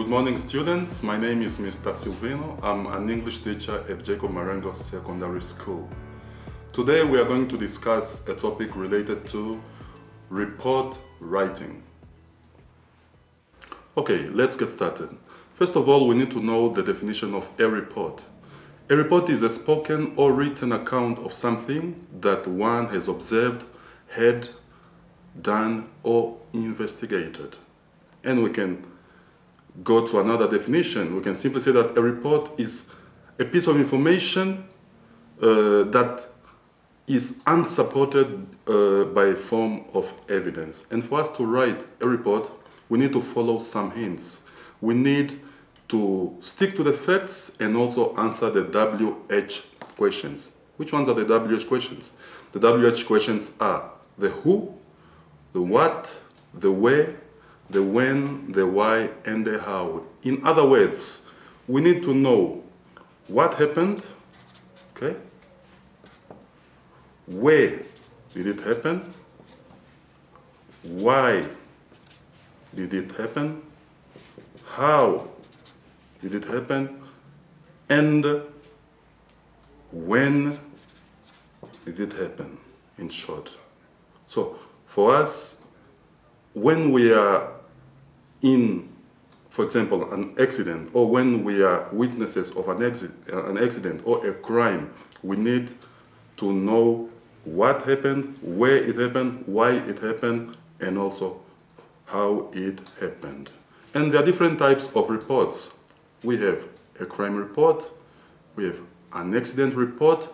Good morning, students. My name is Mr. Silvino. I'm an English teacher at Jakob Marengo Secondary School. Today we are going to discuss a topic related to report writing. Okay, let's get started. First of all, we need to know the definition of a report. A report is a spoken or written account of something that one has observed, heard, done, or investigated. And we can go to another definition. We can simply say that a report is a piece of information uh, that is unsupported uh, by a form of evidence. And for us to write a report, we need to follow some hints. We need to stick to the facts and also answer the WH questions. Which ones are the WH questions? The WH questions are the who, the what, the where, the when, the why, and the how. In other words, we need to know what happened, okay? Where did it happen? Why did it happen? How did it happen? And when did it happen, in short? So, for us, when we are in, for example, an accident, or when we are witnesses of an, uh, an accident or a crime, we need to know what happened, where it happened, why it happened, and also how it happened. And there are different types of reports. We have a crime report, we have an accident report,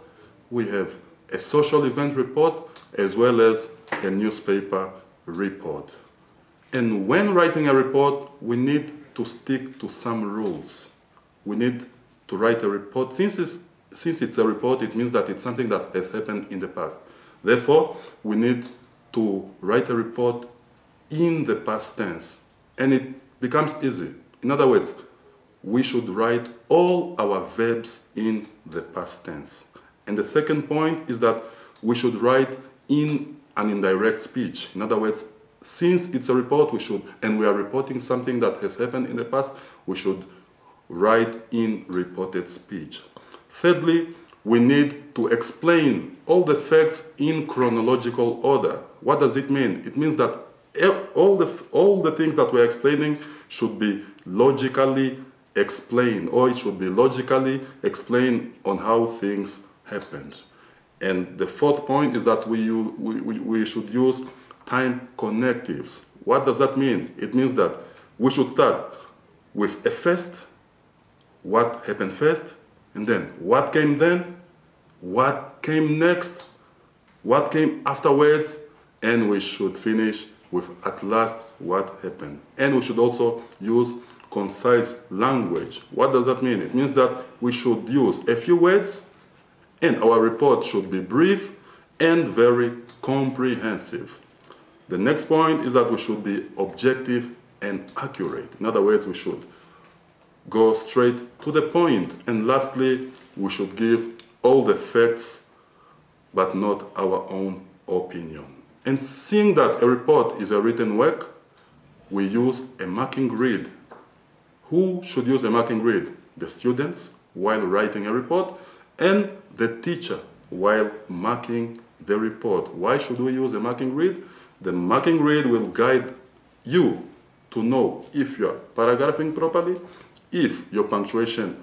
we have a social event report, as well as a newspaper report. And when writing a report, we need to stick to some rules. We need to write a report. Since it's, since it's a report, it means that it's something that has happened in the past. Therefore, we need to write a report in the past tense. And it becomes easy. In other words, we should write all our verbs in the past tense. And the second point is that we should write in an indirect speech. In other words, since it's a report, we should, and we are reporting something that has happened in the past, we should write in reported speech. Thirdly, we need to explain all the facts in chronological order. What does it mean? It means that all the, all the things that we're explaining should be logically explained, or it should be logically explained on how things happened. And the fourth point is that we, we, we should use time connectives. What does that mean? It means that we should start with a first, what happened first, and then what came then, what came next, what came afterwards, and we should finish with at last what happened. And we should also use concise language. What does that mean? It means that we should use a few words and our report should be brief and very comprehensive. The next point is that we should be objective and accurate. In other words, we should go straight to the point. And lastly, we should give all the facts, but not our own opinion. And seeing that a report is a written work, we use a marking grid. Who should use a marking grid? The students while writing a report and the teacher while marking the report. Why should we use a marking grid? The marking grid will guide you to know if you are paragraphing properly, if your punctuation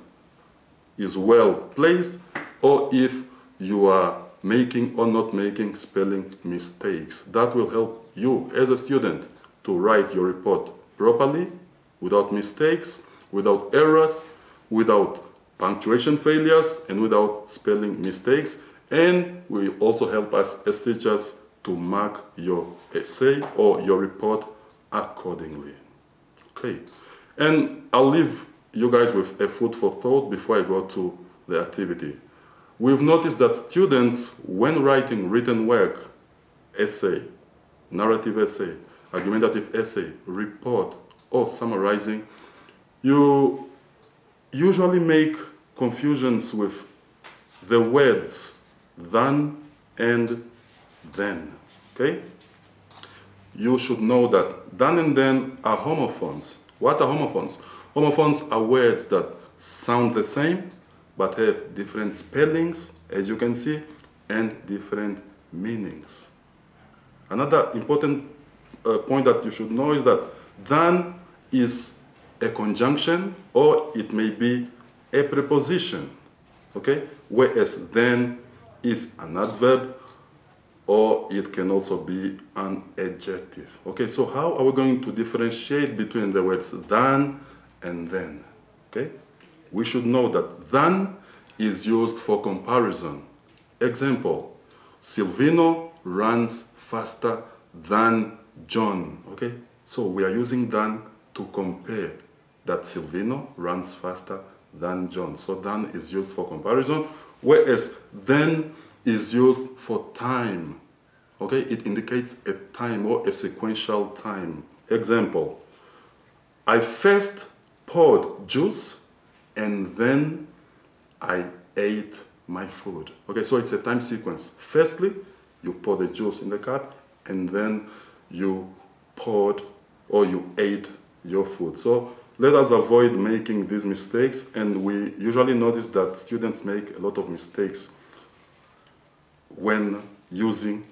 is well placed, or if you are making or not making spelling mistakes. That will help you as a student to write your report properly, without mistakes, without errors, without punctuation failures, and without spelling mistakes. And will also help us as teachers to mark your essay or your report accordingly. Okay, and I'll leave you guys with a food for thought before I go to the activity. We've noticed that students, when writing written work, essay, narrative essay, argumentative essay, report, or summarizing, you usually make confusions with the words than and then. Okay? You should know that than and then are homophones. What are homophones? Homophones are words that sound the same but have different spellings, as you can see, and different meanings. Another important uh, point that you should know is that than is a conjunction or it may be a preposition, okay? Whereas then is an adverb or it can also be an adjective. Okay, so how are we going to differentiate between the words than and then? Okay, we should know that than is used for comparison. Example, Silvino runs faster than John. Okay, so we are using than to compare that Silvino runs faster than John. So than is used for comparison, whereas then is used for time. Okay, it indicates a time or a sequential time. Example, I first poured juice and then I ate my food. Okay, so it's a time sequence. Firstly, you pour the juice in the cup and then you poured or you ate your food. So let us avoid making these mistakes and we usually notice that students make a lot of mistakes when using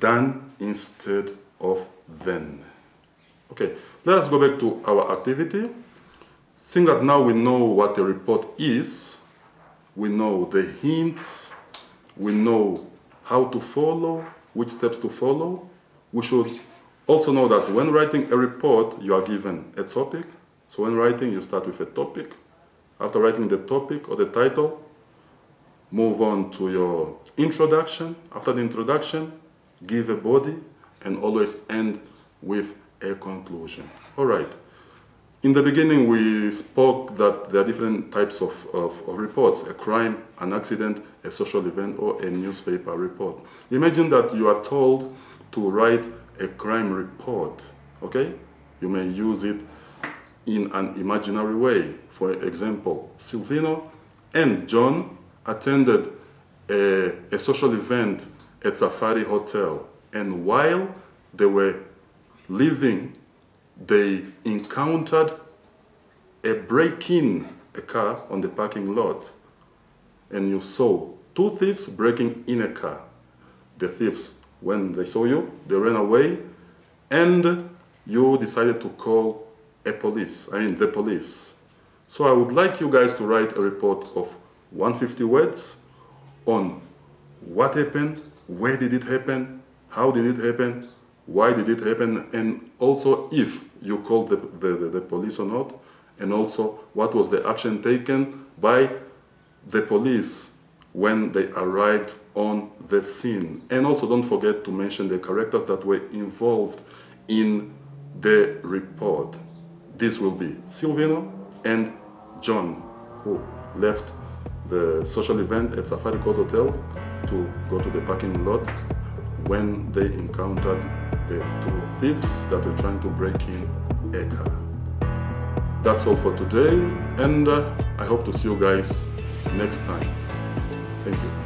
than instead of then. Okay, let us go back to our activity. Seeing that now we know what a report is, we know the hints, we know how to follow, which steps to follow, we should also know that when writing a report, you are given a topic. So when writing, you start with a topic. After writing the topic or the title, move on to your introduction. After the introduction, give a body and always end with a conclusion. All right. In the beginning, we spoke that there are different types of, of, of, reports, a crime, an accident, a social event, or a newspaper report. Imagine that you are told to write a crime report, okay? You may use it in an imaginary way. For example, Silvino and John attended a, a social event at Safari Hotel. And while they were leaving, they encountered a break-in a car on the parking lot. And you saw two thieves breaking in a car. The thieves, when they saw you, they ran away and you decided to call a police, I mean the police. So I would like you guys to write a report of 150 words on what happened, where did it happen, how did it happen, why did it happen, and also if you called the, the, the, police or not, and also what was the action taken by the police when they arrived on the scene. And also don't forget to mention the characters that were involved in the report. This will be Silvino and John, who left the social event at Safari Court Hotel to go to the parking lot when they encountered the two thieves that were trying to break in a car. That's all for today, and uh, I hope to see you guys next time. Thank you.